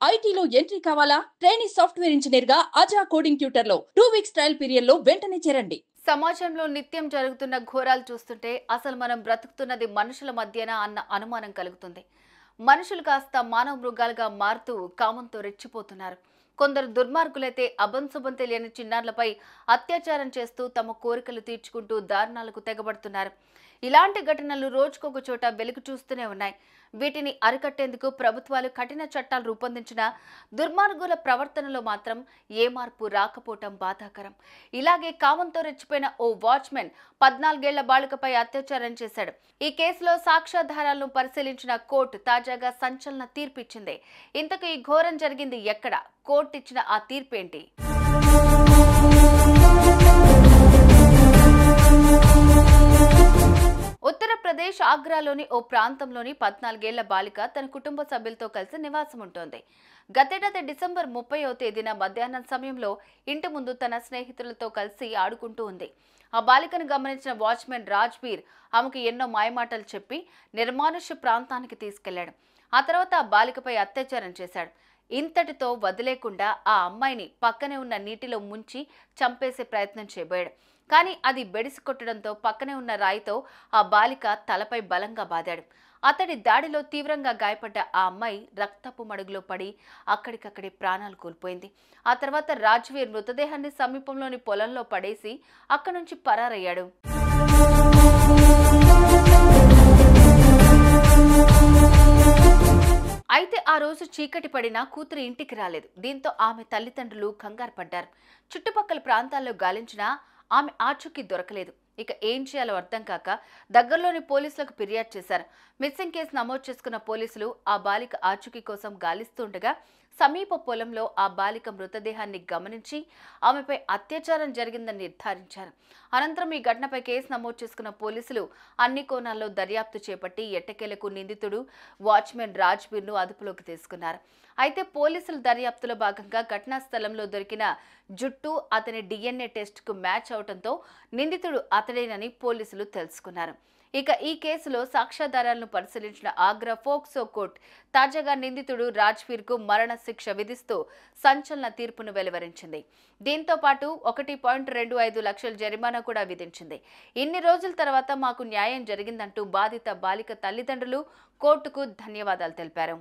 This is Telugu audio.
ఐటీలో ఎంట్రీ కావాలా? ట్రైనింగ్ సాఫ్ట్వేర్ ఇంజనీర్గా అజా కోడింగ్ ట్యూటర్లో టూ వీక్స్ ట్రయల్ పీరియడ్లో వెంటనే చేరండి. సమాజంలో నిత్యం జరుగుతున్న ఘోరాలు చూస్తుంటే అసలు మనం బ్రతుకుతున్నది మనుషుల మధ్యన అన్న అనుమానం కలుగుతుంది. మనుషులు కాస్త మానవ మృగాలుగా మారుతూ కామంతో రెచ్చిపోతున్నారు. కొందరు దుర్మార్గులైతే అబంశుభం తెలియని చిన్నారులపై అత్యాచారం చేస్తూ తమ కోరికలు తీర్చుకుంటూ దారుణాలకు తెగబడుతున్నారు. ఇలాంటి ఘటనలు రోజుకొక చోట వెలుగు చూస్తూనే ఉన్నాయి. వీటిని అరికట్టేందుకు ప్రభుత్వాలు కఠిన చట్టాలు రూపొందించిన దుర్మార్గుల ప్రవర్తనలో మాత్రం ఏ మార్పు రాకపోవటం బాధాకరం. ఇలాగే కామంతో రెచ్చిపోయిన ఓ వాచ్మెన్ పద్నాలుగేళ్ళ బాలికపై అత్యాచారం చేశాడు. ఈ కేసులో సాక్ష్యాధారాలను పరిశీలించిన కోర్టు తాజాగా సంచలన తీర్పు ఇచ్చింది ఇంతకు ఈ ఘోరం జరిగింది ఎక్కడ? కోర్టు ఇచ్చిన ఆ తీర్పు ఆగ్రాలోని ఓ ప్రాంతంలోని పద్నాలుగేళ్ళ బాలిక తన కుటుంబ సభ్యులతో కలిసి నివాసం ఉంటోంది గతేడాది డిసెంబర్ ముప్పైవ తేదీన మధ్యాహ్నం సమయంలో ఇంటి ముందు తన స్నేహితులతో కలిసి ఆడుకుంటూ ఉంది. ఆ బాలికను గమనించిన వాచ్మెన్ రాజ్బీర్ ఆమెకు ఎన్నో మాయమాటలు చెప్పి నిర్మానుష్య ప్రాంతానికి తీసుకెళ్ళాడు. ఆ తర్వాత ఆ బాలికపై అత్యాచారం చేశాడు. ఇంతటితో వదిలేకుండా ఆ అమ్మాయిని పక్కనే ఉన్న నీటిలో ముంచి చంపేసే ప్రయత్నం చేయబోయాడు. కానీ అది బెడిసి కొట్టడంతో పక్కనే ఉన్న రాయితో ఆ బాలిక తలపై బలంగా బాదాడు. అతడి దాడిలో తీవ్రంగా గాయపడ్డ ఆ అమ్మాయి రక్తపు మడుగులో పడి అక్కడికక్కడే ప్రాణాలు కోల్పోయింది. ఆ తర్వాత రాజ్వీర్ మృతదేహాన్ని సమీపంలోని పొలంలో పడేసి అక్కడి నుంచి పరారయ్యాడు. రోజు చీకటి పడినా కూతురు ఇంటికి రాలేదు. దీంతో ఆమె తల్లిదండ్రులు కంగారు పడ్డారు. చుట్టుపక్కల ప్రాంతాల్లో గాలించినా ఆమె ఆచూకీ దొరకలేదు. ఇక ఏం చేయాలో అర్థం కాక దగ్గరలోని పోలీసులకు ఫిర్యాదు చేశారు. మిస్సింగ్ కేసు నమోదు చేసుకున్న పోలీసులు ఆ బాలిక ఆచూకీ కోసం గాలిస్తుండగా సమీప పొలంలో ఆ బాలిక మృతదేహాన్ని గమనించి ఆమెపై అత్యాచారం జరిగిందని నిర్ధారించారు. అనంతరం ఈ ఘటనపై కేసు నమోదు చేసుకున్న పోలీసులు అన్ని కోణాల్లో దర్యాప్తు చేపట్టి ఎట్టకేలకు నిందితుడు వాచ్మెన్ రాజ్బీర్ను అదుపులోకి తీసుకున్నారు. అయితే పోలీసుల దర్యాప్తులో భాగంగా ఘటనా స్థలంలో దొరికిన జుట్టు అతని డిఎన్ఏ టెస్ట్కు మ్యాచ్ అవడంతో నిందితుడు అతడేనని పోలీసులు తెలుసుకున్నారు. ఇక ఈ కేసులో సాక్ష్యాధారాలను పరిశీలించిన ఆగ్రా ఫోక్సో కోర్టు తాజాగా నిందితుడు రాజ్వీర్కు మరణ శిక్ష విధిస్తూ సంచలన తీర్పును వెలువరించింది. దీంతో పాటు ఒకటి పాయింట్ రెండు ఐదు లక్షల జరిమానా కూడా విధించింది. ఇన్ని రోజుల తర్వాత మాకు న్యాయం జరిగిందంటూ బాధిత బాలిక తల్లిదండ్రులు కోర్టుకు ధన్యవాదాలు తెలిపారు.